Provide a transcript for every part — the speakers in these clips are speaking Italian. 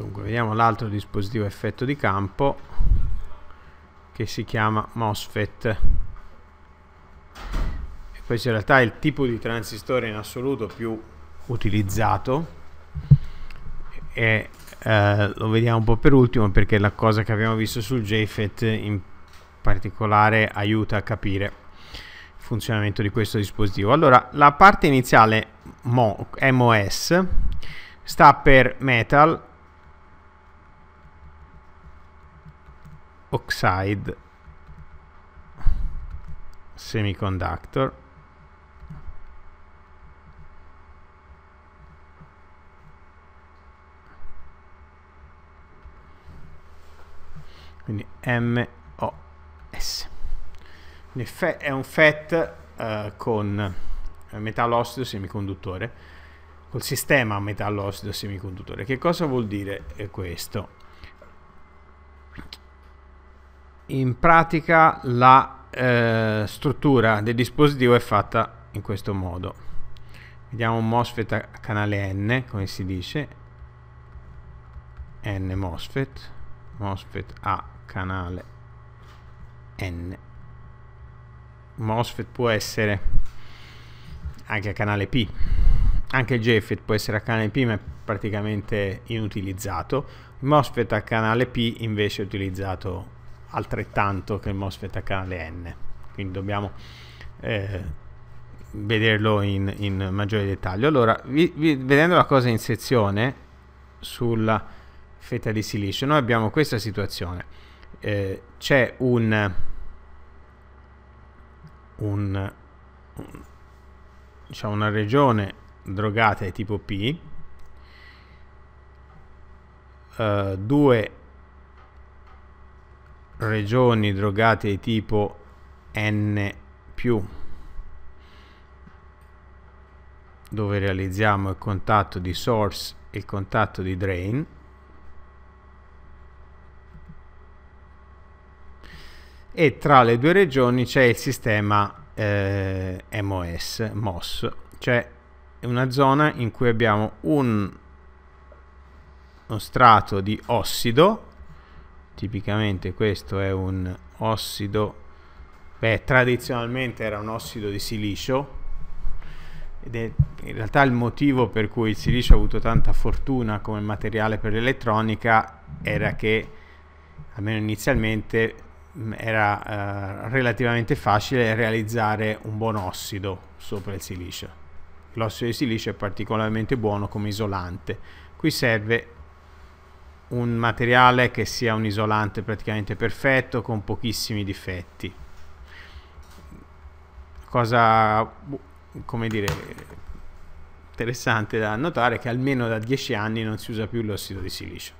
Dunque, vediamo l'altro dispositivo effetto di campo che si chiama MOSFET. E questo in realtà è il tipo di transistore in assoluto più utilizzato e eh, lo vediamo un po' per ultimo perché la cosa che abbiamo visto sul JFET in particolare aiuta a capire il funzionamento di questo dispositivo. Allora, la parte iniziale Mo, MOS sta per Metal Oxide Semiconductor. Quindi MOS è un FET uh, con metallo ossido semiconduttore col sistema metallo ossido semiconduttore. Che cosa vuol dire questo in pratica la uh, struttura del dispositivo è fatta in questo modo vediamo un MOSFET a canale N come si dice N MOSFET MOSFET a canale N. MOSFET può essere anche a canale P. Anche il JFET può essere a canale P ma è praticamente inutilizzato. Il MOSFET a canale P invece è utilizzato altrettanto che il MOSFET a canale N. Quindi dobbiamo eh, vederlo in, in, maggiore dettaglio. Allora, vi, vi, vedendo la cosa in sezione sulla fetta di silicio, noi abbiamo questa situazione. Eh, c'è un, un, un diciamo una regione drogata di tipo P, uh, due regioni drogate di tipo N dove realizziamo il contatto di source e il contatto di drain. E tra le due regioni c'è il sistema eh, MOS, MOS, cioè una zona in cui abbiamo un, uno strato di ossido, tipicamente questo è un ossido, beh tradizionalmente era un ossido di silicio, ed è in realtà il motivo per cui il silicio ha avuto tanta fortuna come materiale per l'elettronica era che almeno inizialmente era eh, relativamente facile realizzare un buon ossido sopra il silicio. L'ossido di silicio è particolarmente buono come isolante. Qui serve un materiale che sia un isolante praticamente perfetto con pochissimi difetti. Cosa, come dire, interessante da notare è che almeno da 10 anni non si usa più l'ossido di silicio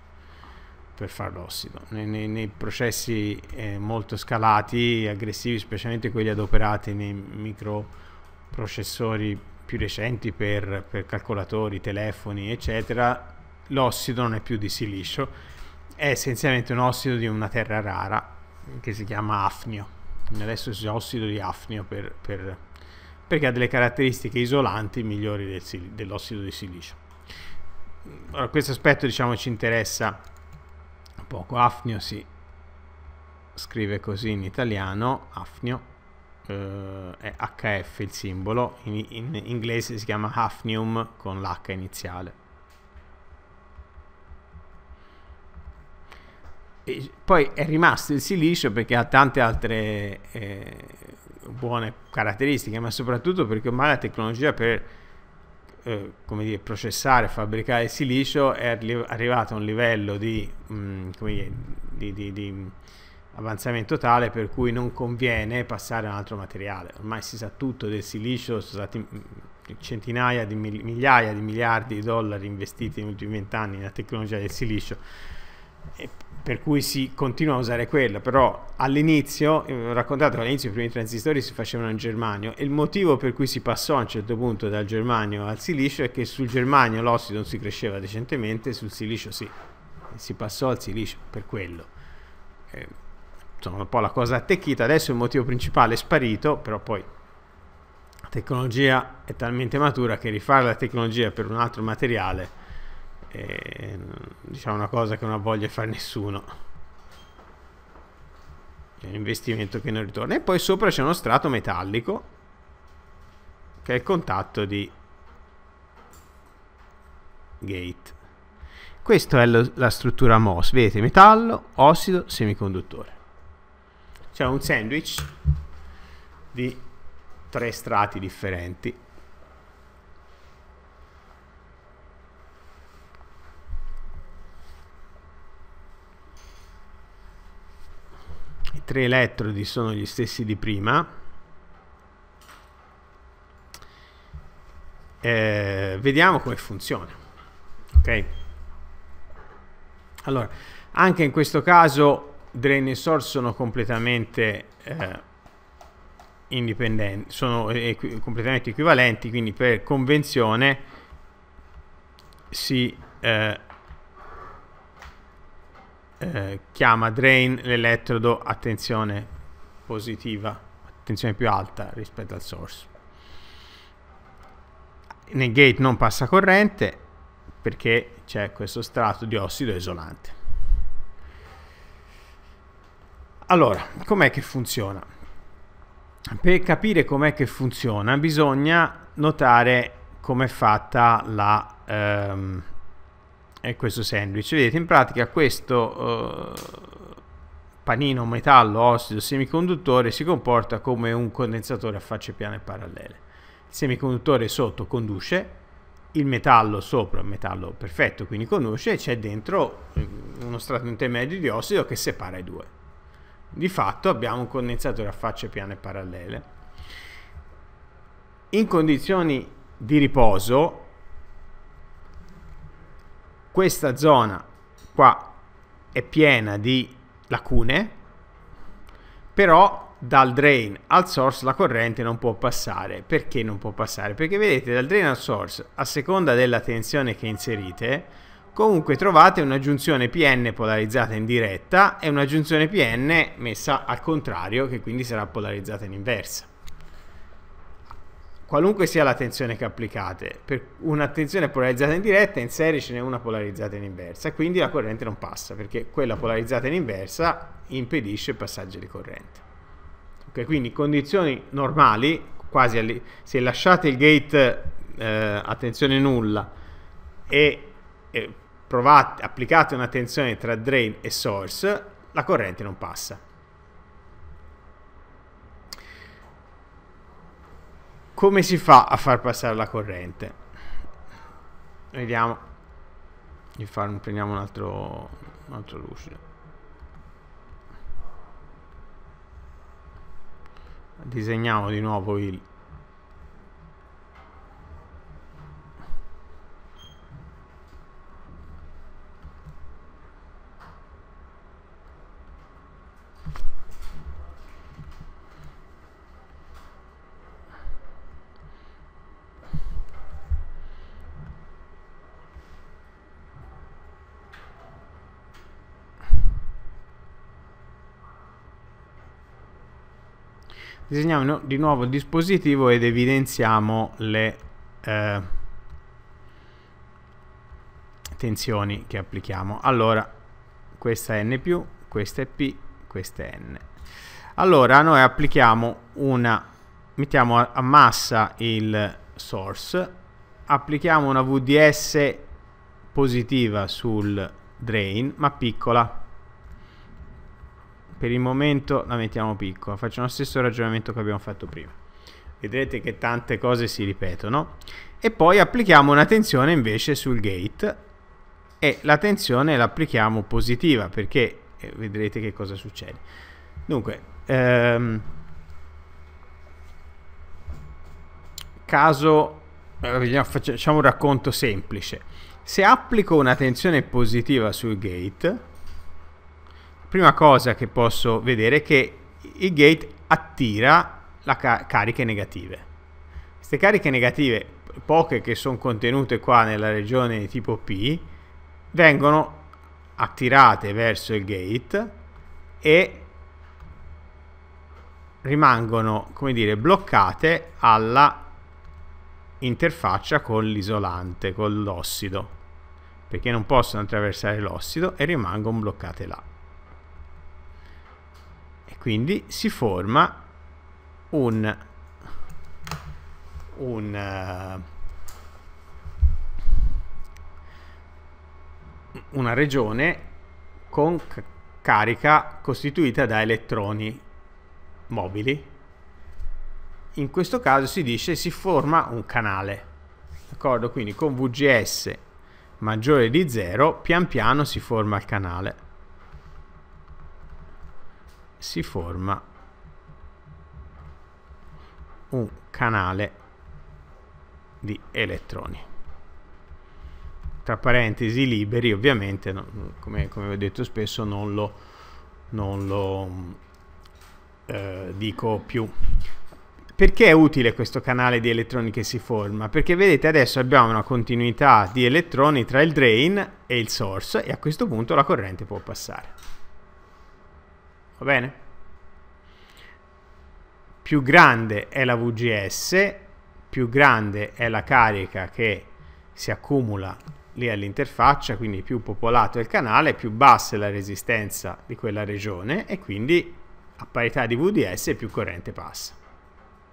per fare l'ossido. Nei, nei, nei processi eh, molto scalati, aggressivi, specialmente quelli adoperati nei microprocessori più recenti per, per calcolatori, telefoni, eccetera, l'ossido non è più di silicio, è essenzialmente un ossido di una terra rara che si chiama afnio. Adesso si usa ossido di afnio per, per, perché ha delle caratteristiche isolanti migliori del, dell'ossido di silicio. Ora, questo aspetto diciamo ci interessa poco. Afnio si scrive così in italiano, Afnio, eh, è HF il simbolo, in, in inglese si chiama Hafnium con l'H iniziale. Poi è rimasto il silicio perché ha tante altre eh, buone caratteristiche, ma soprattutto perché ormai la tecnologia per eh, dire, processare, fabbricare il silicio è arrivato a un livello di, mh, mm, dire, di, di, di, avanzamento tale per cui non conviene passare a un altro materiale. Ormai si sa tutto del silicio, sono stati mm, centinaia di migliaia di miliardi di dollari investiti negli ultimi vent'anni nella tecnologia del silicio. E per cui si continua a usare quello, però all'inizio, eh, ho raccontato che all'inizio i primi transistori si facevano in germanio e il motivo per cui si passò a un certo punto dal germanio al silicio è che sul germanio l'ossido non si cresceva decentemente, sul silicio sì, si passò al silicio per quello. Eh, insomma, un po' la cosa attecchita, adesso il motivo principale è sparito, però poi la tecnologia è talmente matura che rifare la tecnologia per un altro materiale è diciamo una cosa che non ha voglia di fare nessuno. È un investimento che non ritorna. E poi sopra c'è uno strato metallico che è il contatto di gate. Questa è lo, la struttura MOS vedete metallo, ossido, semiconduttore. C'è un sandwich di tre strati differenti tre elettrodi sono gli stessi di prima. Eh, vediamo come funziona ok? Allora anche in questo caso drain e source sono completamente eh, indipendenti sono equi completamente equivalenti quindi per convenzione si eh, eh, chiama drain l'elettrodo a tensione positiva, a tensione più alta rispetto al source. Nel gate non passa corrente perché c'è questo strato di ossido isolante. Allora, com'è che funziona? Per capire com'è che funziona bisogna notare com'è fatta la, ehm, è questo sandwich. Vedete, in pratica questo uh, panino metallo ossido semiconduttore si comporta come un condensatore a facce piane parallele. Il semiconduttore sotto conduce, il metallo sopra un metallo perfetto, quindi conduce, c'è dentro eh, uno strato intermedio di ossido che separa i due. Di fatto abbiamo un condensatore a facce piane parallele. In condizioni di riposo questa zona qua è piena di lacune, però dal drain al source la corrente non può passare. Perché non può passare? Perché vedete dal drain al source, a seconda della tensione che inserite, comunque trovate una giunzione PN polarizzata in diretta e una giunzione PN messa al contrario, che quindi sarà polarizzata in inversa qualunque sia la tensione che applicate, per una tensione polarizzata in diretta, in serie ce n'è una polarizzata in inversa, quindi la corrente non passa, perché quella polarizzata in inversa impedisce il passaggio di corrente. Ok, quindi condizioni normali, quasi se lasciate il gate eh, a tensione nulla e, e provate, applicate una tensione tra drain e source, la corrente non passa. Come si fa a far passare la corrente? Vediamo. Prendiamo un altro, un altro lucido disegniamo di nuovo il disegniamo di nuovo il dispositivo ed evidenziamo le eh, tensioni che applichiamo. Allora questa è N questa è P questa è N. Allora noi applichiamo una mettiamo a, a massa il source applichiamo una VDS positiva sul drain ma piccola per il momento la mettiamo piccola facciamo lo stesso ragionamento che abbiamo fatto prima. Vedrete che tante cose si ripetono. E poi applichiamo una tensione invece sul gate e la tensione l'applichiamo positiva perché eh, vedrete che cosa succede. Dunque ehm, caso eh, facciamo un racconto semplice. Se applico una tensione positiva sul gate prima cosa che posso vedere è che il gate attira le ca cariche negative. Queste cariche negative, poche che sono contenute qua nella regione tipo P, vengono attirate verso il gate e rimangono, come dire, bloccate alla interfaccia con l'isolante, con l'ossido. perché non possono attraversare l'ossido e rimangono bloccate là. Quindi si forma un, un uh, una regione con carica costituita da elettroni mobili. In questo caso si dice si forma un canale. D'accordo? Quindi con VGS maggiore di 0 pian piano si forma il canale. Si forma un canale di elettroni tra parentesi liberi ovviamente no, come, come, ho detto spesso non lo, non lo eh, dico più perché è utile questo canale di elettroni che si forma? Perché vedete adesso abbiamo una continuità di elettroni tra il drain e il source e a questo punto la corrente può passare. Va bene? Più grande è la VGS, più grande è la carica che si accumula lì all'interfaccia, quindi più popolato è il canale, più bassa è la resistenza di quella regione e quindi a parità di VDS più corrente passa.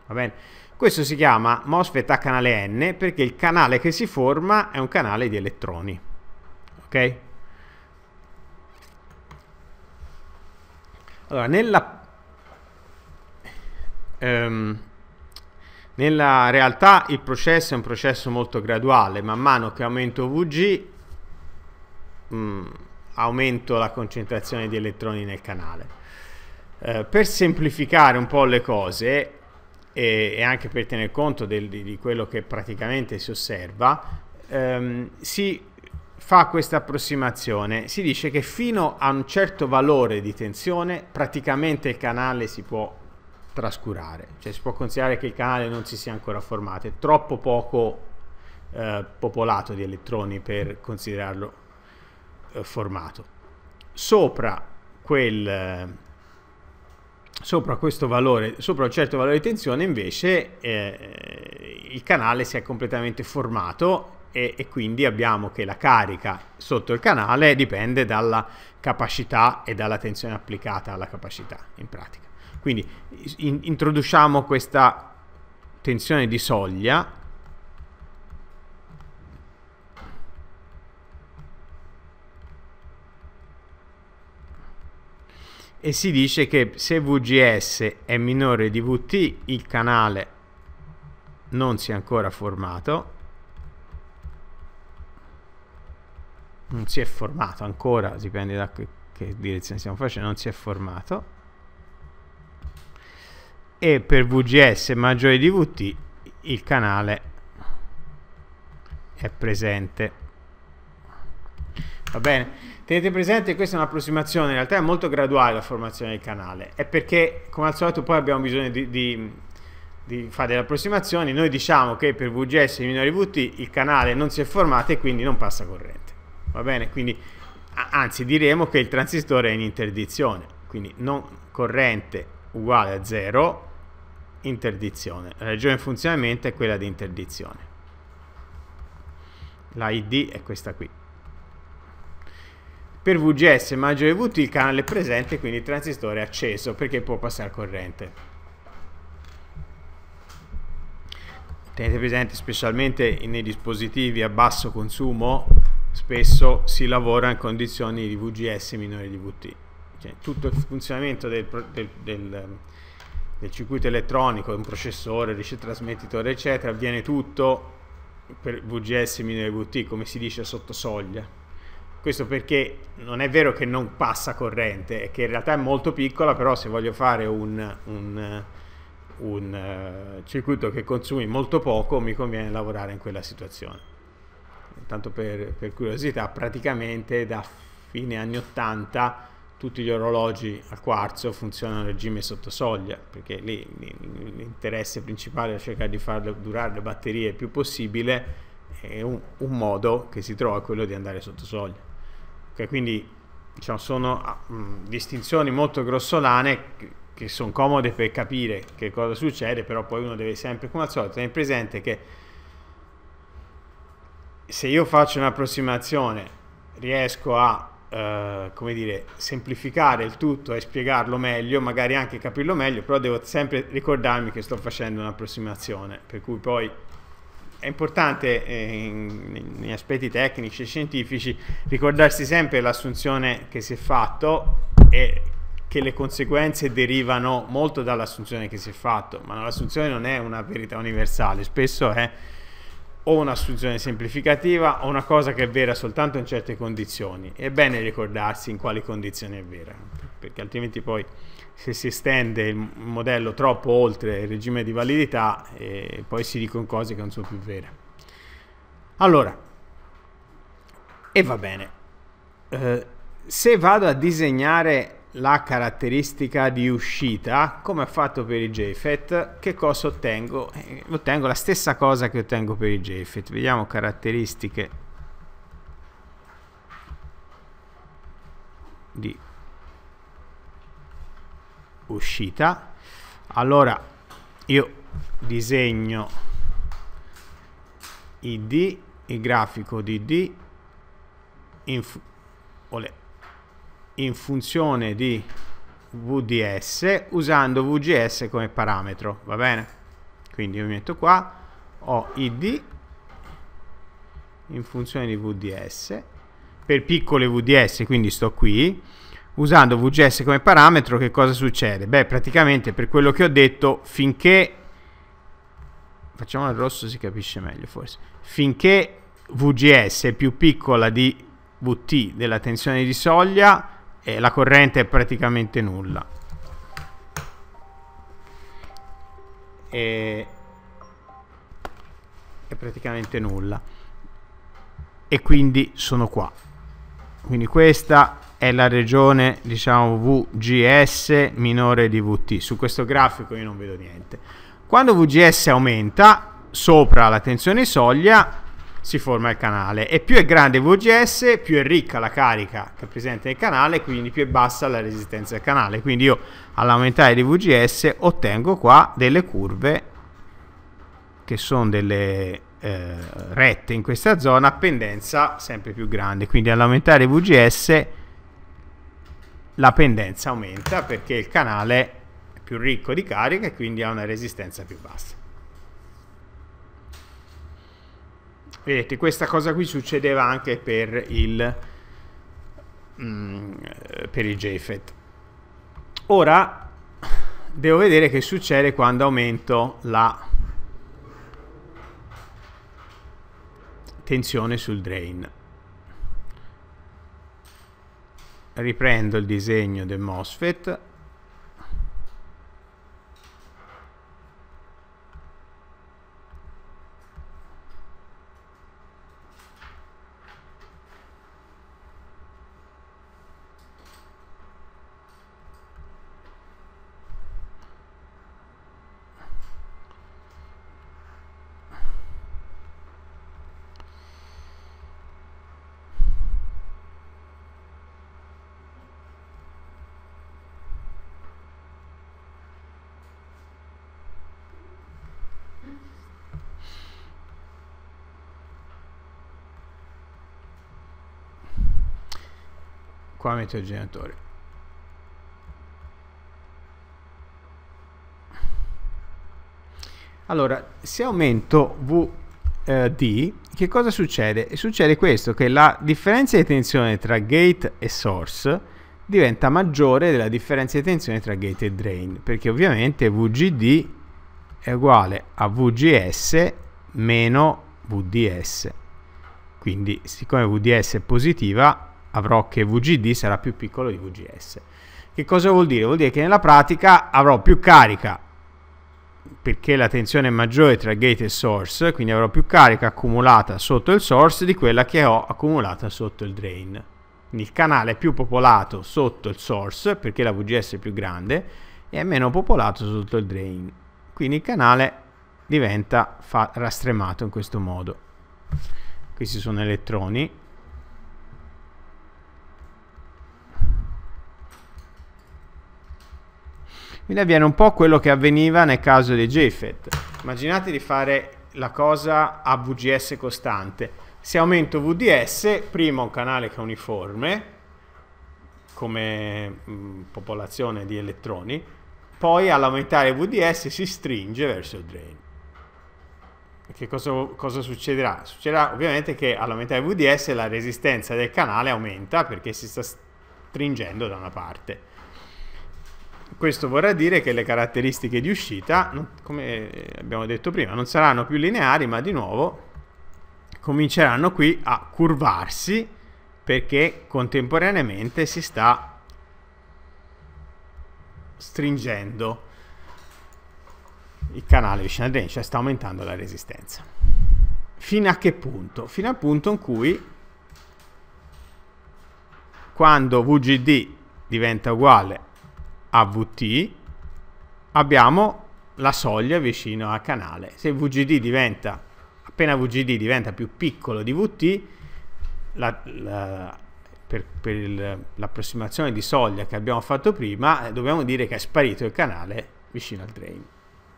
Va bene? Questo si chiama MOSFET a canale N perché il canale che si forma è un canale di elettroni. Ok? Allora, nella um, nella realtà il processo è un processo molto graduale, man mano che aumento VG mh, mm, aumento la concentrazione di elettroni nel canale. Eh, per semplificare un po' le cose e, e anche per tener conto del, di, di, quello che praticamente si osserva, ehm, si fa questa approssimazione. Si dice che fino a un certo valore di tensione praticamente il canale si può trascurare, cioè si può considerare che il canale non si sia ancora formato, è troppo poco eh, popolato di elettroni per considerarlo eh, formato. Sopra quel sopra questo valore, sopra un certo valore di tensione invece eh, il canale si è completamente formato e, e, quindi abbiamo che la carica sotto il canale dipende dalla capacità e dalla tensione applicata alla capacità in pratica. Quindi in, introduciamo questa tensione di soglia e si dice che se VGS è minore di VT il canale non si è ancora formato non si è formato ancora dipende da che, che direzione stiamo facendo non si è formato. E per VGS maggiore di VT il canale è presente. Va bene? Tenete presente che questa è un'approssimazione in realtà è molto graduale la formazione del canale. È perché come al solito poi abbiamo bisogno di, di, di fare delle approssimazioni. Noi diciamo che per VGS minore VT il canale non si è formato e quindi non passa corrente va bene quindi anzi diremo che il transistore è in interdizione quindi non corrente uguale a 0 interdizione. La regione di funzionamento è quella di interdizione. La ID è questa qui. Per VGS maggiore VT il canale è presente, quindi il transistore è acceso perché può passare corrente. Tenete presente, specialmente nei dispositivi a basso consumo, spesso si lavora in condizioni di VGS minore di VT. Cioè, tutto il funzionamento del, del, del del circuito elettronico, un processore, rice trasmettitore, eccetera, avviene tutto per VGS minore VT, come si dice sotto soglia. Questo perché non è vero che non passa corrente, è che in realtà è molto piccola, però se voglio fare un, un, un uh, circuito che consumi molto poco, mi conviene lavorare in quella situazione. Tanto per, per curiosità, praticamente da fine anni 80 tutti gli orologi a quarzo funzionano a regime sotto soglia, perché lì l'interesse principale è cercare di far durare le batterie il più possibile e un, un modo che si trova è quello di andare sotto soglia. Okay, quindi diciamo, sono mh, ah, distinzioni molto grossolane che, che sono comode per capire che cosa succede, però poi uno deve sempre, come al solito, tenere presente che se io faccio un'approssimazione riesco a Uh, come dire, semplificare il tutto e spiegarlo meglio, magari anche capirlo meglio, però devo sempre ricordarmi che sto facendo un'approssimazione, per cui poi è importante eh, negli aspetti tecnici e scientifici ricordarsi sempre l'assunzione che si è fatto e che le conseguenze derivano molto dall'assunzione che si è fatto, ma l'assunzione non è una verità universale, spesso è o un'assunzione semplificativa o una cosa che è vera soltanto in certe condizioni. È bene ricordarsi in quali condizioni è vera, perché altrimenti poi se si estende il modello troppo oltre il regime di validità eh, poi si dicono cose che non sono più vere. Allora, e va bene, eh, se vado a disegnare la caratteristica di uscita, come ho fatto per i JFET, che cosa ottengo? Eh, ottengo la stessa cosa che ottengo per i JFET. Vediamo caratteristiche di uscita. Allora, io disegno id, il grafico di d, in, in funzione di VDS usando VGS come parametro, va bene? Quindi io mi metto qua, ho id in funzione di VDS, per piccole VDS, quindi sto qui, usando VGS come parametro che cosa succede? Beh, praticamente per quello che ho detto, finché, facciamo il rosso si capisce meglio forse, finché VGS è più piccola di VT della tensione di soglia, e la corrente è praticamente nulla. E è praticamente nulla. E quindi sono qua. Quindi questa è la regione, diciamo, VGS minore di VT. Su questo grafico io non vedo niente. Quando VGS aumenta, sopra la tensione soglia, si forma il canale. E più è grande VGS più è ricca la carica che è presente nel canale quindi più è bassa la resistenza del canale. Quindi io all'aumentare di VGS ottengo qua delle curve che sono delle eh, rette in questa zona a pendenza sempre più grande. Quindi all'aumentare VGS la pendenza aumenta perché il canale è più ricco di carica e quindi ha una resistenza più bassa Vedete, questa cosa qui succedeva anche per il, mm, per il JFET. Ora devo vedere che succede quando aumento la tensione sul drain. Riprendo il disegno del MOSFET qua metto il generatore allora se aumento VD che cosa succede? succede questo che la differenza di tensione tra gate e source diventa maggiore della differenza di tensione tra gate e drain perché ovviamente VGD è uguale a VGS meno VDS quindi siccome VDS è positiva avrò che VGD sarà più piccolo di VGS. Che cosa vuol dire? Vuol dire che nella pratica avrò più carica perché la tensione è maggiore tra gate e source, quindi avrò più carica accumulata sotto il source di quella che ho accumulata sotto il drain. Quindi il canale è più popolato sotto il source perché la VGS è più grande e è meno popolato sotto il drain. Quindi il canale diventa rastremato in questo modo. Questi sono elettroni Quindi avviene un po' quello che avveniva nel caso dei JFET. Immaginate di fare la cosa a VGS costante. Se aumento VDS, prima un canale che è uniforme, come mh, popolazione di elettroni, poi all'aumentare VDS si stringe verso il drain. Che cosa, cosa, succederà? Succederà ovviamente che all'aumentare VDS la resistenza del canale aumenta perché si sta stringendo da una parte. Questo vorrà dire che le caratteristiche di uscita, come abbiamo detto prima, non saranno più lineari, ma di nuovo cominceranno qui a curvarsi perché contemporaneamente si sta stringendo il canale vicino al drain, cioè sta aumentando la resistenza. Fino a che punto? Fino al punto in cui quando VGD diventa uguale a VT abbiamo la soglia vicino al canale. Se VGD diventa, appena VGD diventa più piccolo di VT, la, la, per, per l'approssimazione di soglia che abbiamo fatto prima, eh, dobbiamo dire che è sparito il canale vicino al drain.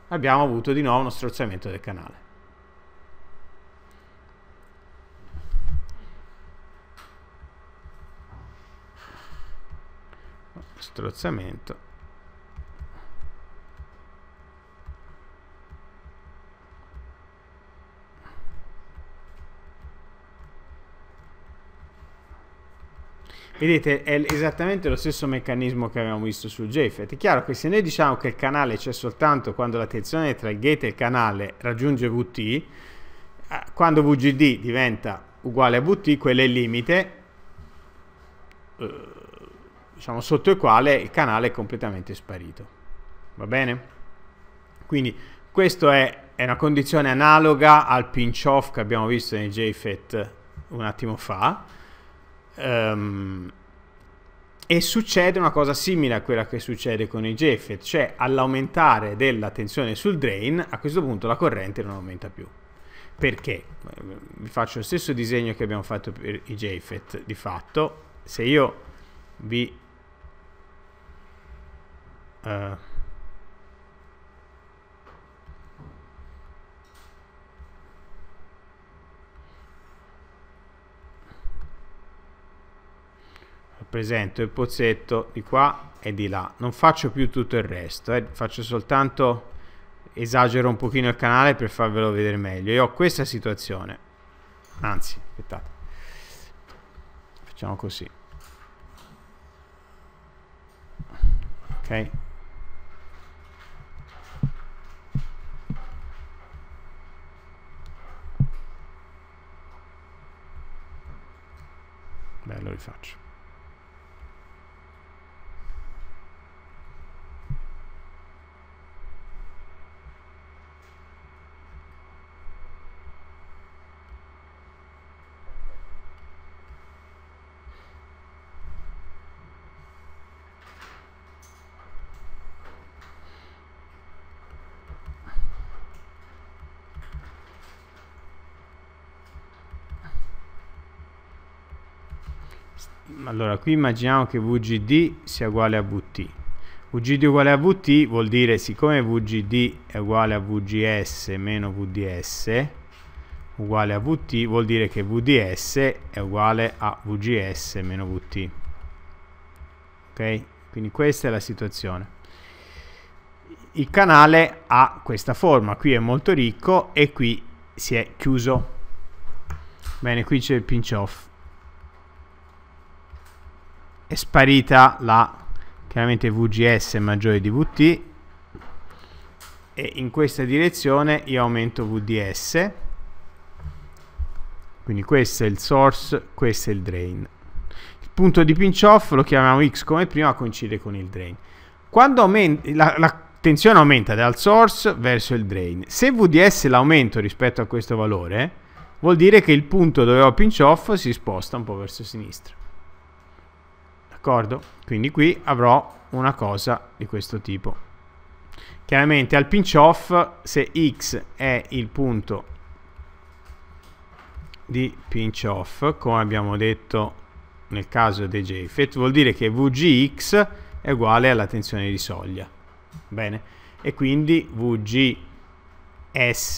Abbiamo avuto di nuovo uno strozzamento del canale. Strozzamento Vedete, è esattamente lo stesso meccanismo che abbiamo visto sul JFET. È chiaro che se noi diciamo che il canale c'è soltanto quando la tensione tra il gate e il canale raggiunge VT, eh, quando VGD diventa uguale a VT, quello è il limite eh, diciamo, sotto il quale il canale è completamente sparito. Va bene? Quindi questa è, è, una condizione analoga al pinch off che abbiamo visto nei JFET un attimo fa Um, e succede una cosa simile a quella che succede con i JFET, cioè all'aumentare della tensione sul drain, a questo punto la corrente non aumenta più. Perché? Vi faccio lo stesso disegno che abbiamo fatto per i JFET, di fatto, se io vi... Uh, presento il pozzetto di qua e di là. Non faccio più tutto il resto eh. faccio soltanto esagero un pochino il canale per farvelo vedere meglio. Io ho questa situazione. Anzi aspettate. Facciamo così. Ok beh allora qui immaginiamo che VGD sia uguale a VT VGD uguale a VT vuol dire siccome VGD è uguale a VGS meno VDS uguale a VT vuol dire che VDS è uguale a VGS meno VT ok? Quindi questa è la situazione. Il canale ha questa forma qui è molto ricco e qui si è chiuso. Bene qui c'è il pinch off è sparita la chiaramente VGS maggiore di VT e in questa direzione io aumento VDS quindi questo è il source, questo è il drain. Il punto di pinch off lo chiamiamo X come prima coincide con il drain. Quando la, la tensione aumenta dal source verso il drain. Se VDS l'aumento rispetto a questo valore vuol dire che il punto dove ho pinch off si sposta un po' verso sinistra d'accordo? Quindi qui avrò una cosa di questo tipo. Chiaramente al pinch off, se x è il punto di pinch off, come abbiamo detto nel caso dei JFET, vuol dire che Vgx è uguale alla tensione di soglia. Bene? E quindi Vgs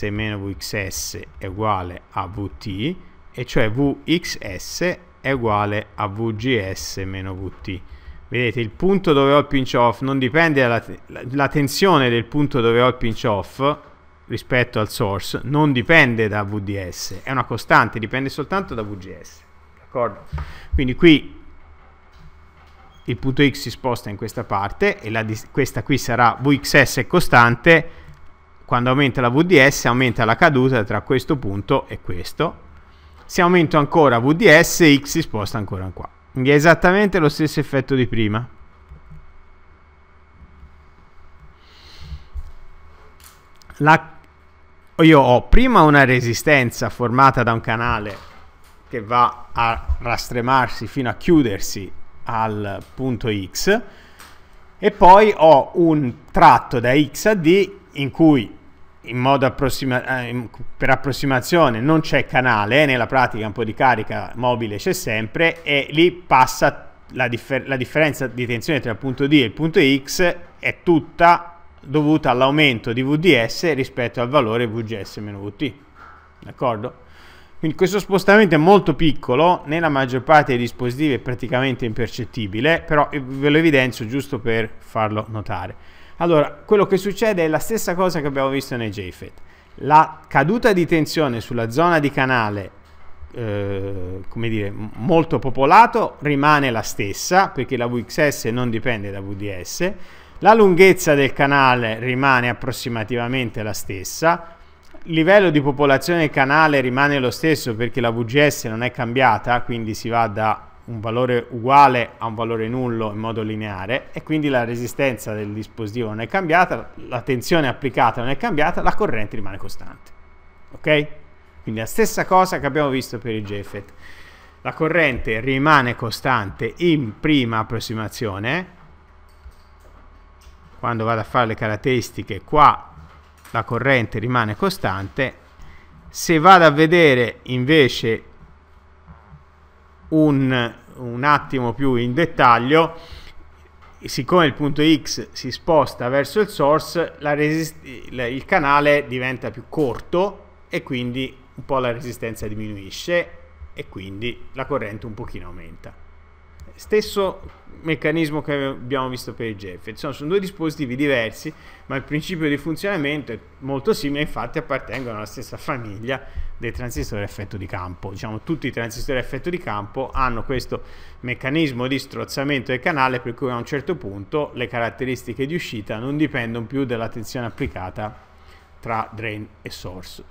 meno Vxs è uguale a Vt e cioè Vxs è uguale a VGS meno Vt. Vedete, il punto dove ho il pinch off non dipende dalla la tensione del punto dove ho il pinch off rispetto al source non dipende da VDS, è una costante, dipende soltanto da VGS. D'accordo? Quindi qui il punto X si sposta in questa parte e la, questa qui sarà Vxs costante, quando aumenta la VDS aumenta la caduta tra questo punto e questo. Se aumento ancora VDS, X si sposta ancora qua. Quindi è esattamente lo stesso effetto di prima. La, io ho prima una resistenza formata da un canale che va a rastremarsi fino a chiudersi al punto X e poi ho un tratto da X a D in cui in modo approssima- eh, per approssimazione non c'è canale, nella pratica un po' di carica mobile c'è sempre e lì passa la, differ- la differenza di tensione tra il punto D e il punto X è tutta dovuta all'aumento di VDS rispetto al valore VGS-VT. D'accordo? Quindi questo spostamento è molto piccolo, nella maggior parte dei dispositivi è praticamente impercettibile, però ve lo evidenzio giusto per farlo notare. Allora, quello che succede è la stessa cosa che abbiamo visto nei JFET. La caduta di tensione sulla zona di canale, eh, come dire, molto popolato, rimane la stessa, perché la VXS non dipende da VDS. La lunghezza del canale rimane approssimativamente la stessa. Il livello di popolazione del canale rimane lo stesso perché la VGS non è cambiata, quindi si va da un valore uguale a un valore nullo in modo lineare e quindi la resistenza del dispositivo non è cambiata, la tensione applicata non è cambiata, la corrente rimane costante. Ok? Quindi la stessa cosa che abbiamo visto per il JFET. La corrente rimane costante in prima approssimazione, quando vado a fare le caratteristiche qua la corrente rimane costante, se vado a vedere invece un, un attimo più in dettaglio, siccome il punto X si sposta verso il source, il canale diventa più corto e quindi un po' la resistenza diminuisce e quindi la corrente un pochino aumenta. Stesso meccanismo che abbiamo visto per il JFET. Sono, sono due dispositivi diversi, ma il principio di funzionamento è molto simile, infatti appartengono alla stessa famiglia dei transistori a effetto di campo. Diciamo, tutti i transistori a effetto di campo hanno questo meccanismo di strozzamento del canale per cui a un certo punto le caratteristiche di uscita non dipendono più dalla tensione applicata tra drain e source.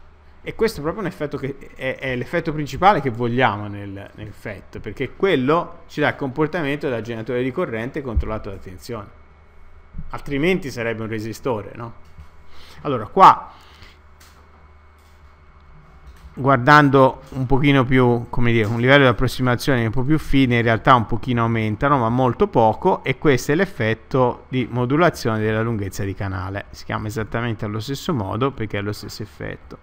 E questo è proprio un effetto che è, è l'effetto principale che vogliamo nel, nel FET, perché quello ci dà il comportamento da generatore di corrente controllato da tensione. Altrimenti sarebbe un resistore, no? Allora, qua guardando un pochino più, come dire, un livello di approssimazione un po' più fine, in realtà un pochino aumentano, ma molto poco, e questo è l'effetto di modulazione della lunghezza di canale. Si chiama esattamente allo stesso modo perché è lo stesso effetto.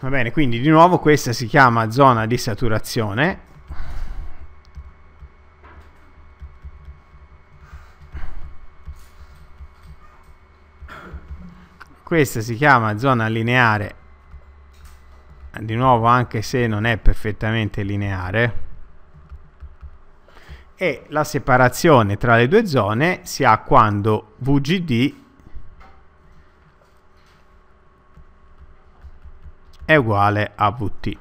Va bene, quindi di nuovo questa si chiama zona di saturazione. Questa si chiama zona lineare, di nuovo anche se non è perfettamente lineare. E la separazione tra le due zone si ha quando VGD è uguale a Vt,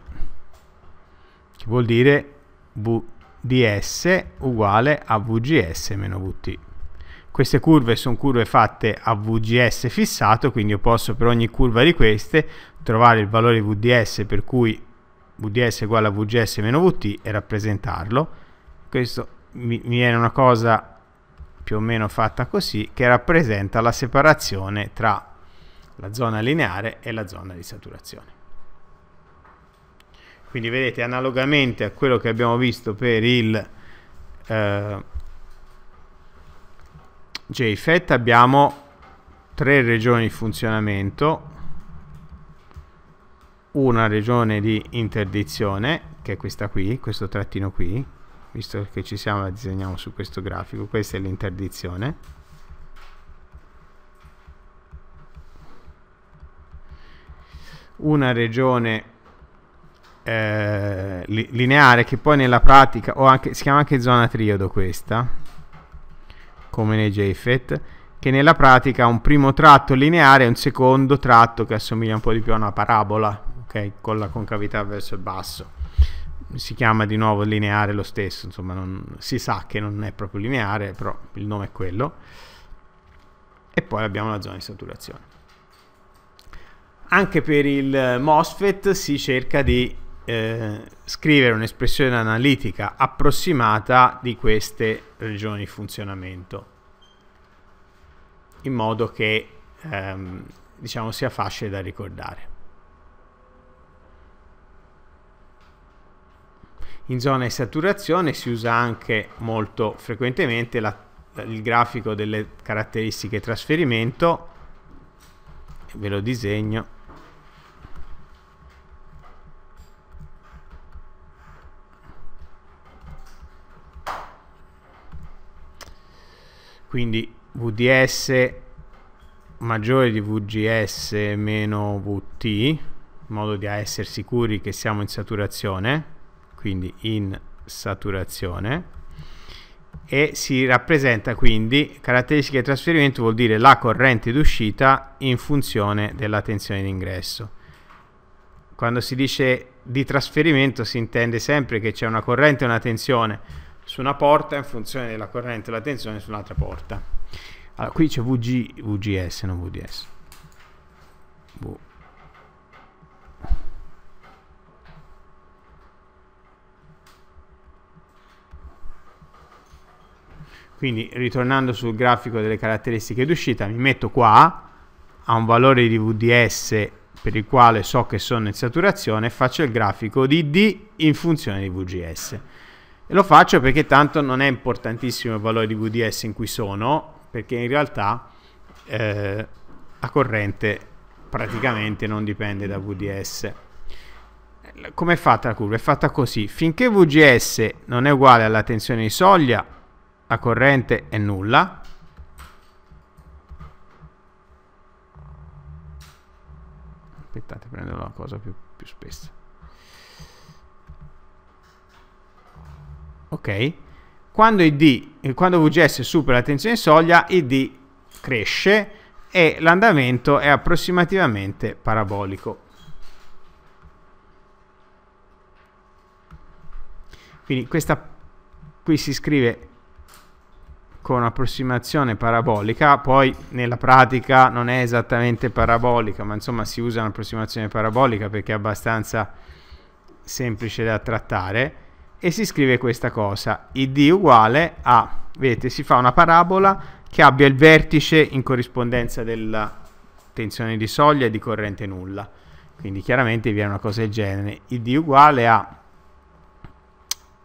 che vuol dire VDS uguale a VGS meno Vt. Queste curve sono curve fatte a VGS fissato, quindi io posso per ogni curva di queste trovare il valore VDS per cui VDS uguale a VGS meno Vt e rappresentarlo. Questo mi viene una cosa più o meno fatta così, che rappresenta la separazione tra la zona lineare e la zona di saturazione. Quindi vedete analogamente a quello che abbiamo visto per il eh, JFET abbiamo tre regioni di funzionamento, una regione di interdizione, che è questa qui, questo trattino qui, visto che ci siamo la disegniamo su questo grafico. Questa è l'interdizione. Una regione eh, li lineare che poi nella pratica o anche, si chiama anche zona triodo questa come nei JFET che nella pratica ha un primo tratto lineare e un secondo tratto che assomiglia un po' di più a una parabola ok? Con la concavità verso il basso. Si chiama di nuovo lineare lo stesso insomma non, si sa che non è proprio lineare però il nome è quello. E poi abbiamo la zona di saturazione. Anche per il MOSFET si cerca di eh, scrivere un'espressione analitica approssimata di queste regioni di funzionamento in modo che ehm, diciamo sia facile da ricordare. In zona di saturazione si usa anche molto frequentemente la, il grafico delle caratteristiche trasferimento ve lo disegno quindi VDS maggiore di VGS meno VT in modo da essere sicuri che siamo in saturazione quindi in saturazione. E si rappresenta quindi caratteristiche di trasferimento vuol dire la corrente d'uscita in funzione della tensione d'ingresso. Quando si dice di trasferimento si intende sempre che c'è una corrente e una tensione su una porta in funzione della corrente e la tensione su un'altra porta. Allora, qui c'è VG, VGS, non VDS. V. Quindi ritornando sul grafico delle caratteristiche d'uscita, mi metto qua a un valore di VDS per il quale so che sono in saturazione, faccio il grafico di D in funzione di VGS. E lo faccio perché tanto non è importantissimo il valore di VDS in cui sono, perché in realtà eh, la corrente praticamente non dipende da VDS. Come è fatta la curva? È fatta così. Finché VGS non è uguale alla tensione di soglia, la corrente è nulla. Aspettate, prendo una cosa più, più spessa. Ok? Quando, ID, quando VGS supera la tensione soglia, ID cresce e l'andamento è approssimativamente parabolico. Quindi questa qui si scrive con approssimazione parabolica, poi nella pratica non è esattamente parabolica, ma insomma si usa un'approssimazione parabolica perché è abbastanza semplice da trattare e si scrive questa cosa, id uguale a, vedete, si fa una parabola che abbia il vertice in corrispondenza della tensione di soglia e di corrente nulla. Quindi chiaramente viene una cosa del genere, id uguale a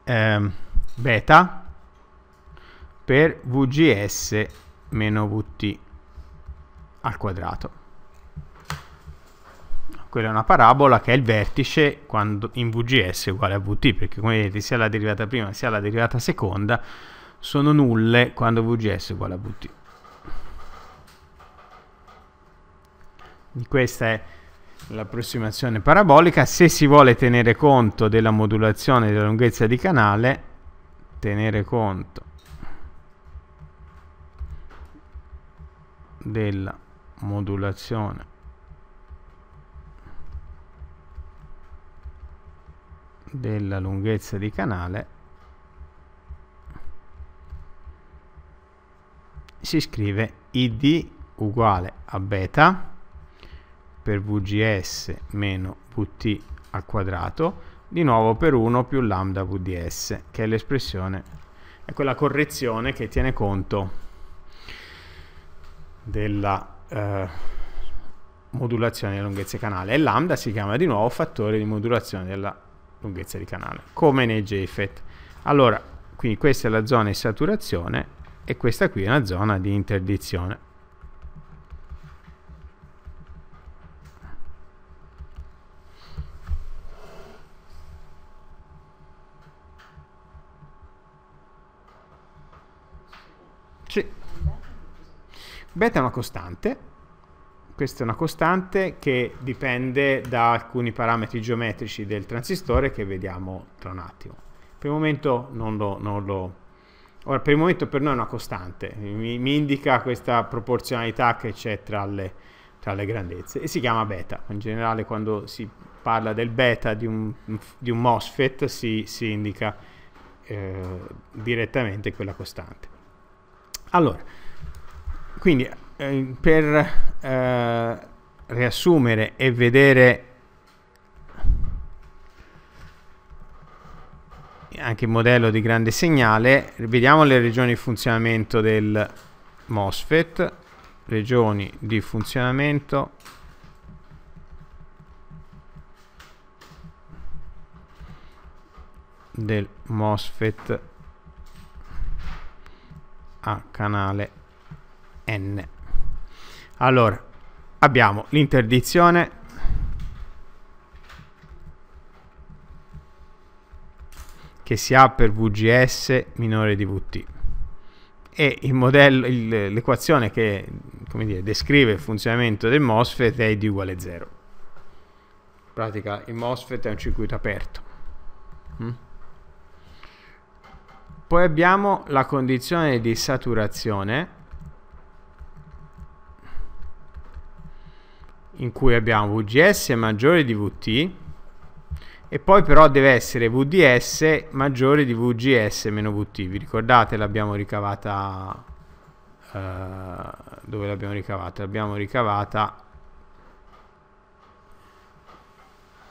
ehm, beta per VGS meno VT al quadrato quella è una parabola che è il vertice quando in VGS uguale a VT, perché come vedete sia la derivata prima sia la derivata seconda sono nulle quando VGS è uguale a VT. Questa è l'approssimazione parabolica. Se si vuole tenere conto della modulazione della lunghezza di canale, tenere conto della modulazione della lunghezza di canale si scrive id uguale a beta per vgs meno vt al quadrato di nuovo per 1 più lambda vds che è l'espressione è quella correzione che tiene conto della eh, modulazione della lunghezza canale. E lambda si chiama di nuovo fattore di modulazione della lunghezza di canale, come nei JFET. Allora, quindi questa è la zona di saturazione e questa qui è una zona di interdizione. Sì. Beta è una costante questa è una costante che dipende da alcuni parametri geometrici del transistore che vediamo tra un attimo. Per il momento non lo, non lo Ora, per il momento per noi è una costante, mi, mi indica questa proporzionalità che c'è tra le, tra le, grandezze e si chiama beta. In generale quando si parla del beta di un, di un MOSFET si, si indica eh, direttamente quella costante. Allora, quindi eh, per eh, riassumere e vedere anche il modello di grande segnale, vediamo le regioni di funzionamento del MOSFET, regioni di funzionamento del MOSFET a canale N. Allora, abbiamo l'interdizione. Che si ha per VGS minore di VT e il modello, l'equazione che dire, descrive il funzionamento del MOSFET è di uguale 0 in pratica il MOSFET è un circuito aperto. Mm? poi abbiamo la condizione di saturazione in cui abbiamo VGS maggiore di VT e poi però deve essere VDS maggiore di VGS meno VT. Vi ricordate? L'abbiamo ricavata... Uh, dove l'abbiamo ricavata? L'abbiamo ricavata...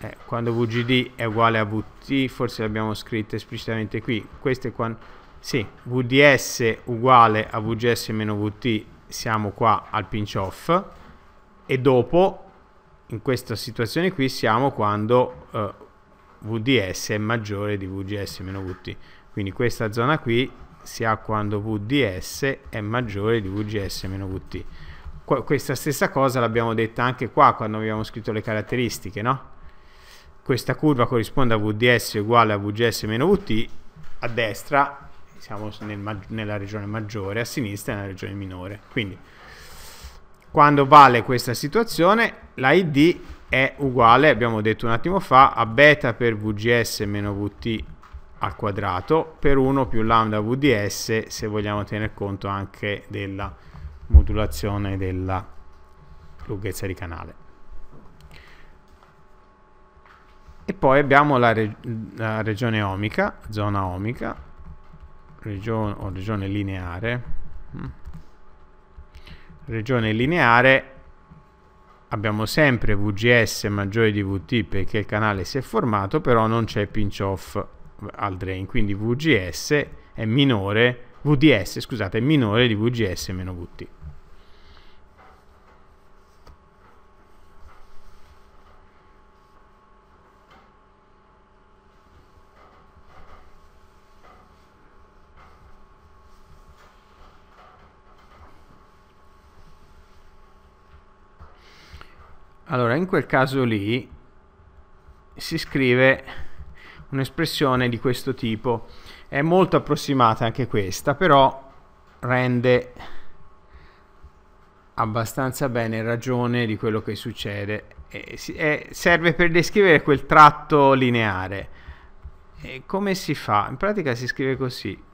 Eh, quando VGD è uguale a VT, forse l'abbiamo scritto esplicitamente qui. Questo è quando... Sì, VDS uguale a VGS meno VT, siamo qua al pinch off. E dopo, in questa situazione qui, siamo quando... Uh, VDS è maggiore di VGS meno VT. Quindi questa zona qui si ha quando VDS è maggiore di VGS meno VT. Qu questa stessa cosa l'abbiamo detta anche qua quando abbiamo scritto le caratteristiche, no? Questa curva corrisponde a VDS uguale a VGS meno VT, a destra siamo nel nella regione maggiore, a sinistra nella regione minore. Quindi quando vale questa situazione, la ID è uguale, abbiamo detto un attimo fa, a beta per VGS meno VT al quadrato per 1 più lambda VDS se vogliamo tener conto anche della modulazione della lunghezza di canale. E poi abbiamo la, reg la regione omica, zona omica, regione, o regione lineare. Regione lineare abbiamo sempre VGS maggiore di VT perché il canale si è formato, però non c'è pinch off al drain, quindi VGS è minore, VDS scusate, è minore di VGS meno VT. Allora, in quel caso lì si scrive un'espressione di questo tipo. È molto approssimata anche questa, però rende abbastanza bene ragione di quello che succede. E, e serve per descrivere quel tratto lineare. E come si fa? In pratica si scrive così.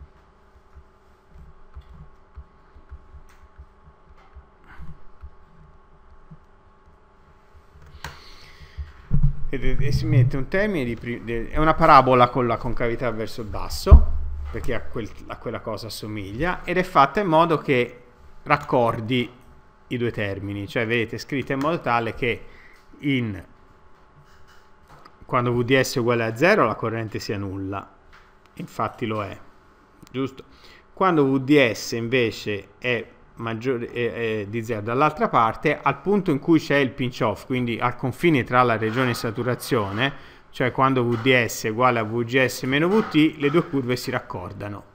E si mette un termine di, de, è una parabola con la concavità verso il basso perché a, quel, a, quella cosa assomiglia ed è fatta in modo che raccordi i due termini. Cioè vedete scritta in modo tale che in quando VDS è uguale a 0 la corrente sia nulla. Infatti lo è giusto? Quando VDS invece è maggiore eh, eh, di 0 dall'altra parte al punto in cui c'è il pinch off quindi al confine tra la regione di saturazione cioè quando VDS è uguale a VGS meno VT le due curve si raccordano.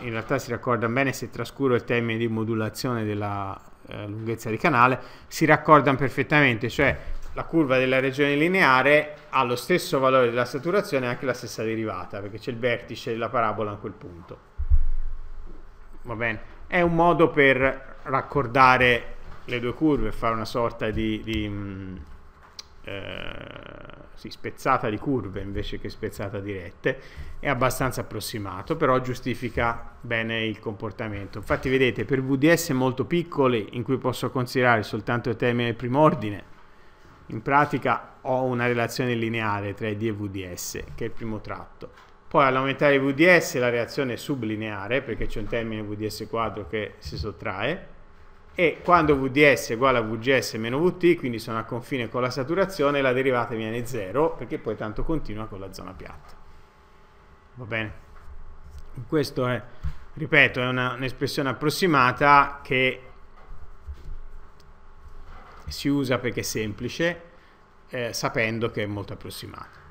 In realtà si raccordano bene se trascuro il termine di modulazione della eh, lunghezza di canale si raccordano perfettamente cioè la curva della regione lineare ha lo stesso valore della saturazione e anche la stessa derivata perché c'è il vertice della parabola a quel punto va bene? È un modo per raccordare le due curve, fare una sorta di, di mh, eh, sì, spezzata di curve invece che spezzata di rette, è abbastanza approssimato, però giustifica bene il comportamento. Infatti vedete, per VDS molto piccoli, in cui posso considerare soltanto il termine del primo ordine, in pratica ho una relazione lineare tra ID e VDS, che è il primo tratto. Poi all'aumentare il VDS la reazione è sublineare, perché c'è un termine VDS quadro che si sottrae, e quando VDS è uguale a VGS meno VT, quindi sono a confine con la saturazione, la derivata viene 0 perché poi tanto continua con la zona piatta. Va bene? Questo è, ripeto, è un'espressione approssimata che si usa perché è semplice, eh, sapendo che è molto approssimata.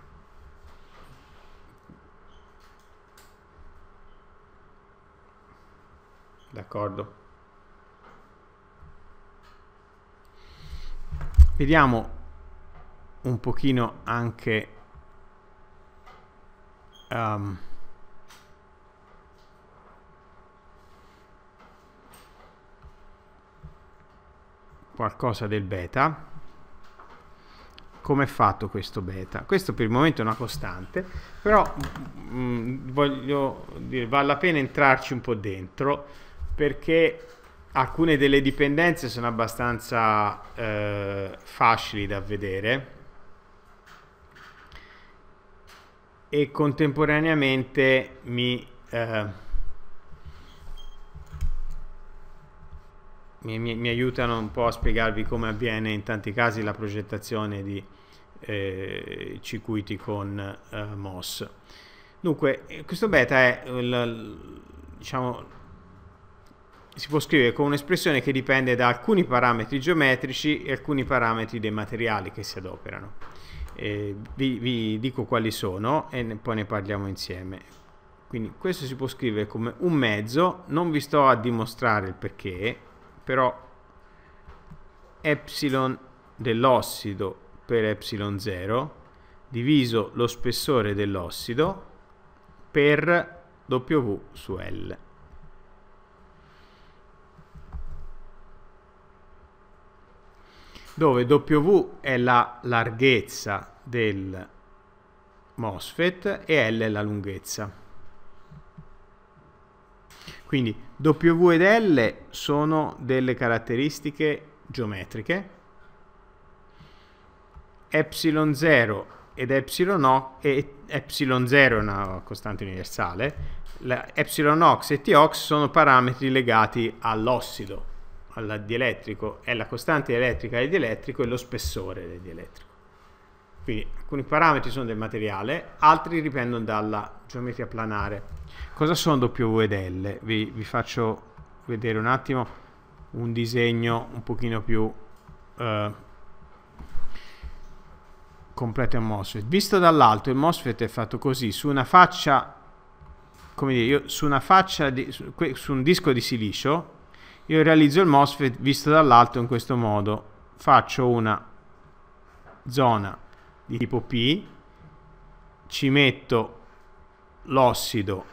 D'accordo? Vediamo un pochino anche um, qualcosa del beta. Come è fatto questo beta? Questo per il momento è una costante però mh, mm, voglio dire vale la pena entrarci un po' dentro perché alcune delle dipendenze sono abbastanza eh, facili da vedere e contemporaneamente mi, eh, mi, mi, mi, aiutano un po' a spiegarvi come avviene in tanti casi la progettazione di eh, circuiti con eh, MOS. Dunque, questo beta è il, diciamo, si può scrivere con un'espressione che dipende da alcuni parametri geometrici e alcuni parametri dei materiali che si adoperano. Eh, vi, vi, dico quali sono e ne, poi ne parliamo insieme. Quindi questo si può scrivere come un mezzo, non vi sto a dimostrare il perché, però epsilon dell'ossido per epsilon 0 diviso lo spessore dell'ossido per W su L. dove W è la larghezza del MOSFET e L è la lunghezza. Quindi W ed L sono delle caratteristiche geometriche, epsilon 0 ed epsilon o e epsilon 0 è una costante universale, la epsilon ox e Tox sono parametri legati all'ossido al dielettrico è la costante elettrica del dielettrico e lo spessore del dielettrico. Quindi alcuni parametri sono del materiale, altri dipendono dalla geometria planare. Cosa sono W ed L? Vi, vi faccio vedere un attimo un disegno un pochino più eh, completo in MOSFET. Visto dall'alto il MOSFET è fatto così, su una faccia, come dire, io, su una faccia, di, su, su un disco di silicio, io realizzo il MOSFET visto dall'alto in questo modo faccio una zona di tipo P ci metto l'ossido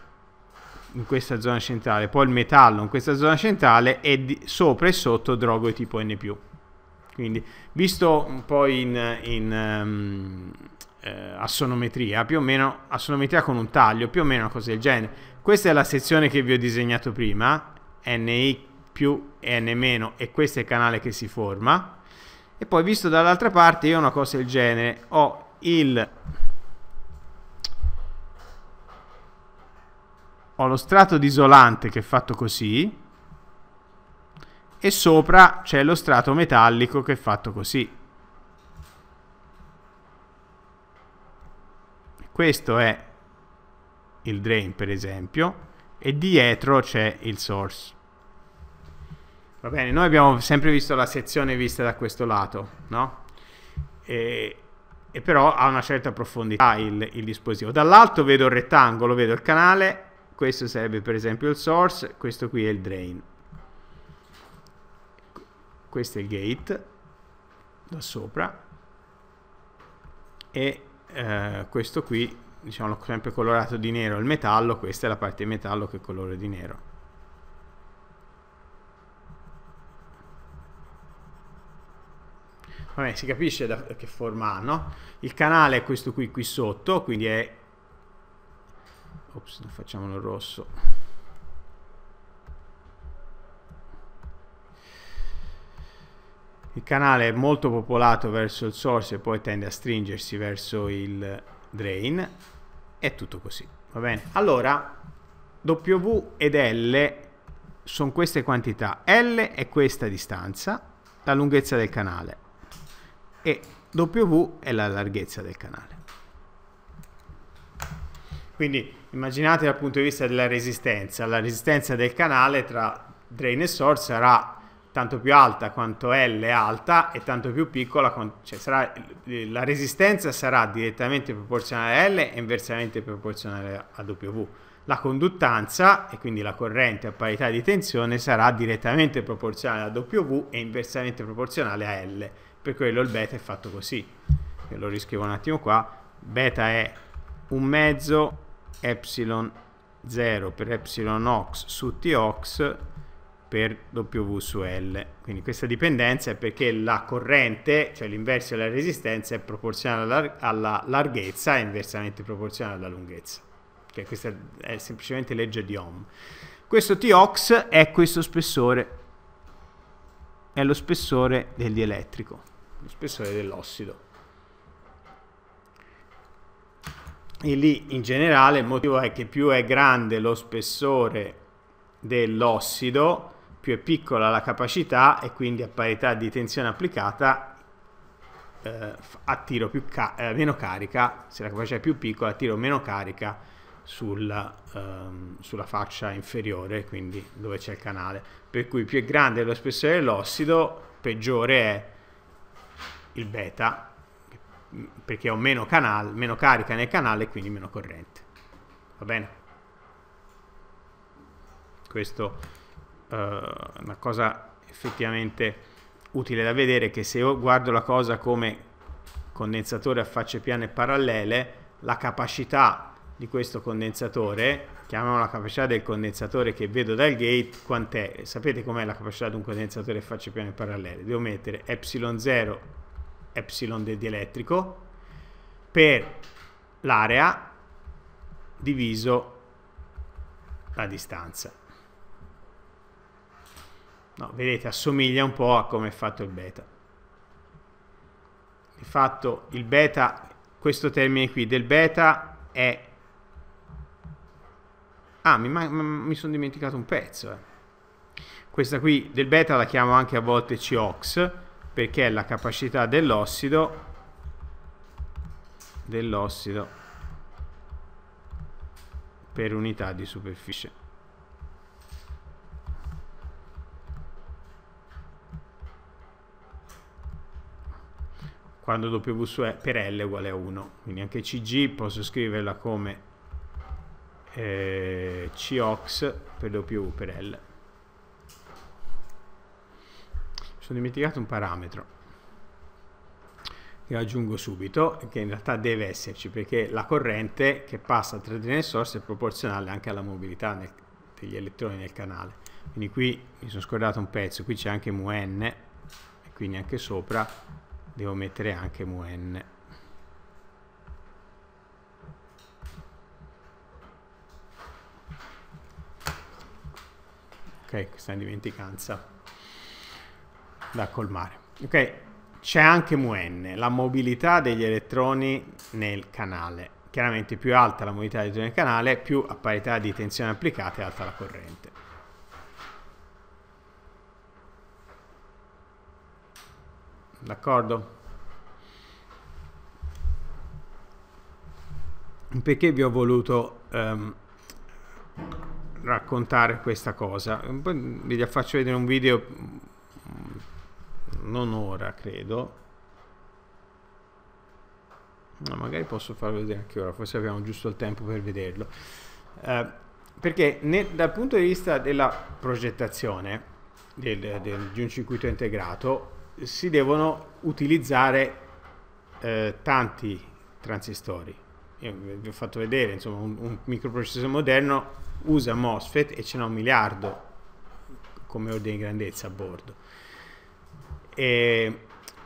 in questa zona centrale poi il metallo in questa zona centrale e sopra e sotto drogo di tipo N+. quindi visto un po' in, in um, eh, assonometria più o meno assonometria con un taglio più o meno cosa del genere questa è la sezione che vi ho disegnato prima NI più n meno e questo è il canale che si forma. E poi visto dall'altra parte io ho una cosa del genere. Ho il ho lo strato di isolante che è fatto così e sopra c'è lo strato metallico che è fatto così. Questo è il drain per esempio e dietro c'è il source Va bene, noi abbiamo sempre visto la sezione vista da questo lato, no? E, e però ha una certa profondità il, il dispositivo. Dall'alto vedo il rettangolo, vedo il canale, questo sarebbe per esempio il source, questo qui è il drain. Questo è il gate, da sopra, e eh, questo qui, diciamo sempre colorato di nero, il metallo, questa è la parte di metallo che è colore di nero. Vabbè, si capisce da che forma ha, no? Il canale è questo qui, qui sotto, quindi è... Ops, facciamolo rosso. Il canale è molto popolato verso il source e poi tende a stringersi verso il drain. È tutto così, va bene? Allora, W ed L sono queste quantità. L è questa distanza, la lunghezza del canale e W è la larghezza del canale. Quindi immaginate dal punto di vista della resistenza, la resistenza del canale tra drain e source sarà tanto più alta quanto L è alta e tanto più piccola, cioè sarà, la resistenza sarà direttamente proporzionale a L e inversamente proporzionale a W. La conduttanza, e quindi la corrente a parità di tensione, sarà direttamente proporzionale a W e inversamente proporzionale a L per quello il beta è fatto così Io lo riscrivo un attimo qua beta è un mezzo epsilon 0 per epsilon ox su tox per W su L. Quindi questa dipendenza è perché la corrente, cioè l'inverso della resistenza, è proporzionale alla larghezza e inversamente proporzionale alla lunghezza. Che questa è semplicemente legge di Ohm. Questo Tox è questo spessore, è lo spessore del dielettrico spessore dell'ossido. E lì in generale il motivo è che più è grande lo spessore dell'ossido, più è piccola la capacità e quindi a parità di tensione applicata eh, attiro ca eh, meno carica, se la capacità è più piccola attiro meno carica sulla, ehm, sulla faccia inferiore, quindi dove c'è il canale. Per cui più è grande lo spessore dell'ossido, peggiore è il beta perché ho meno, canale, meno carica nel canale e quindi meno corrente. Va bene? Questo uh, è una cosa effettivamente utile da vedere che se io guardo la cosa come condensatore a facce piane parallele, la capacità di questo condensatore, chiamiamo la capacità del condensatore che vedo dal gate, quant'è? Sapete com'è la capacità di un condensatore a facce piane parallele? Devo mettere ε0 epsilon del dielettrico per l'area diviso la distanza. No, vedete, assomiglia un po' a come è fatto il beta. Di fatto il beta, questo termine qui del beta è... Ah, mi, mi sono dimenticato un pezzo. Eh. Questa qui del beta la chiamo anche a volte COX, perché è la capacità dell'ossido dell'ossido per unità di superficie. Quando W su e per L uguale a 1. Quindi anche CG posso scriverla come eh, COX per W per L. sono dimenticato un parametro che aggiungo subito che in realtà deve esserci perché la corrente che passa tra drain e source è proporzionale anche alla mobilità nel, degli elettroni nel canale. Quindi qui mi sono scordato un pezzo qui c'è anche mu n e quindi anche sopra devo mettere anche mu n ok questa è una dimenticanza da colmare. Ok, c'è anche MUN, la mobilità degli elettroni nel canale. Chiaramente più alta la mobilità degli elettroni nel canale, più a parità di tensione applicata è alta la corrente. D'accordo? Perché vi ho voluto um, raccontare questa cosa? Poi vi faccio vedere un video non ora credo. No, magari posso farlo vedere anche ora forse abbiamo giusto il tempo per vederlo. Eh, perché ne, dal punto di vista della progettazione del, del, di un circuito integrato si devono utilizzare eh, tanti transistori. Io vi ho fatto vedere insomma un, un microprocessore moderno usa MOSFET e ce n'è un miliardo come ordine di grandezza a bordo e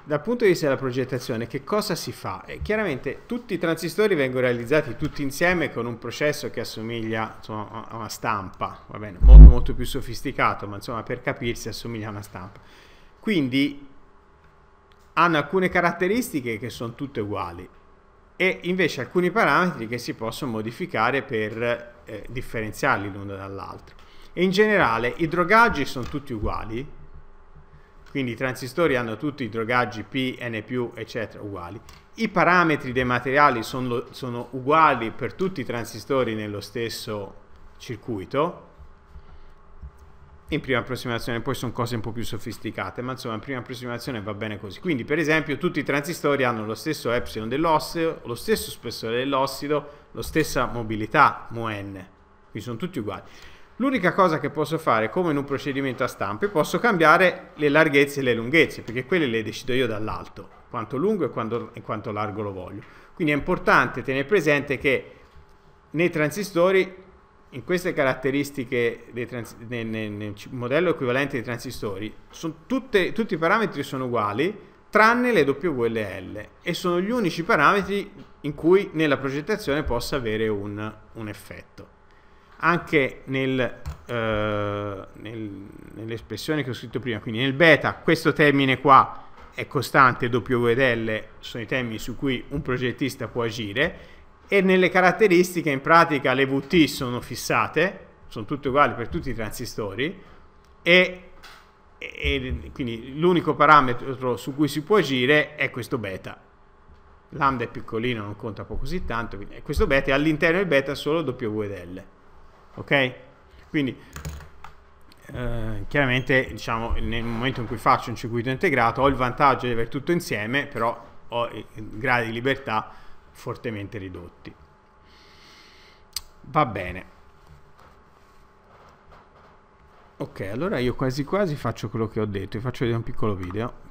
dal punto di vista della progettazione, che cosa si fa? Eh, chiaramente tutti i transistori vengono realizzati tutti insieme con un processo che assomiglia insomma, a una stampa, va bene, molto molto più sofisticato, ma insomma per capirsi assomiglia a una stampa. Quindi hanno alcune caratteristiche che sono tutte uguali e invece alcuni parametri che si possono modificare per eh, differenziarli l'uno dall'altro. E in generale i drogaggi sono tutti uguali, quindi i transistori hanno tutti i drogaggi P, N+, eccetera, uguali. I parametri dei materiali sono, sono uguali per tutti i transistori nello stesso circuito. In prima approssimazione poi sono cose un po' più sofisticate, ma insomma in prima approssimazione va bene così. Quindi per esempio tutti i transistori hanno lo stesso epsilon dell'ossido, lo stesso spessore dell'ossido, la stessa mobilità mu n. Quindi sono tutti uguali. L'unica cosa che posso fare, come in un procedimento a stampe, posso cambiare le larghezze e le lunghezze, perché quelle le decido io dall'alto, quanto lungo e quanto, e quanto largo lo voglio. Quindi è importante tenere presente che nei transistori, in queste caratteristiche trans, nel, nel, nel, modello equivalente dei transistori, tutte, tutti i parametri sono uguali, tranne le W e le L, e sono gli unici parametri in cui nella progettazione possa avere un, un effetto anche nel, eh, nel, nell'espressione che ho scritto prima, quindi nel beta questo termine qua è costante W ed L, sono i termini su cui un progettista può agire e nelle caratteristiche in pratica le VT sono fissate, sono tutte uguali per tutti i transistori e, e quindi l'unico parametro su cui si può agire è questo beta. Lambda è piccolino, non conta poi così tanto, quindi questo beta è all'interno del beta solo W ed L ok? Quindi eh, chiaramente diciamo nel momento in cui faccio un circuito integrato ho il vantaggio di avere tutto insieme, però ho gradi di libertà fortemente ridotti. Va bene. Ok, allora io quasi quasi faccio quello che ho detto, vi faccio vedere un piccolo video.